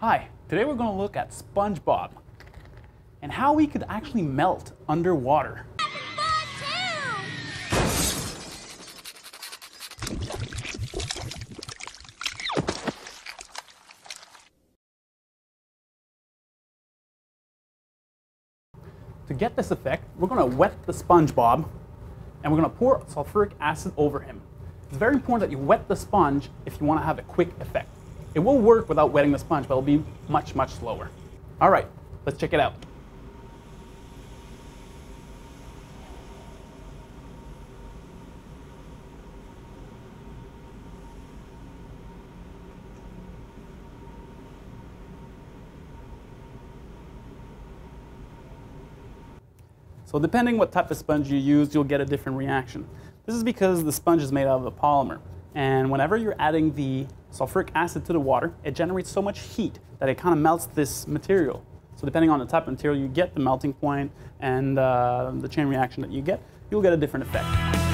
Hi, today we're going to look at SpongeBob and how we could actually melt underwater. To get this effect, we're going to wet the SpongeBob and we're going to pour sulfuric acid over him. It's very important that you wet the sponge if you want to have a quick effect. It will work without wetting the sponge, but it'll be much, much slower. All right, let's check it out. So depending what type of sponge you use, you'll get a different reaction. This is because the sponge is made out of a polymer. And whenever you're adding the sulfuric acid to the water, it generates so much heat that it kind of melts this material. So depending on the type of material you get, the melting point, and uh, the chain reaction that you get, you'll get a different effect.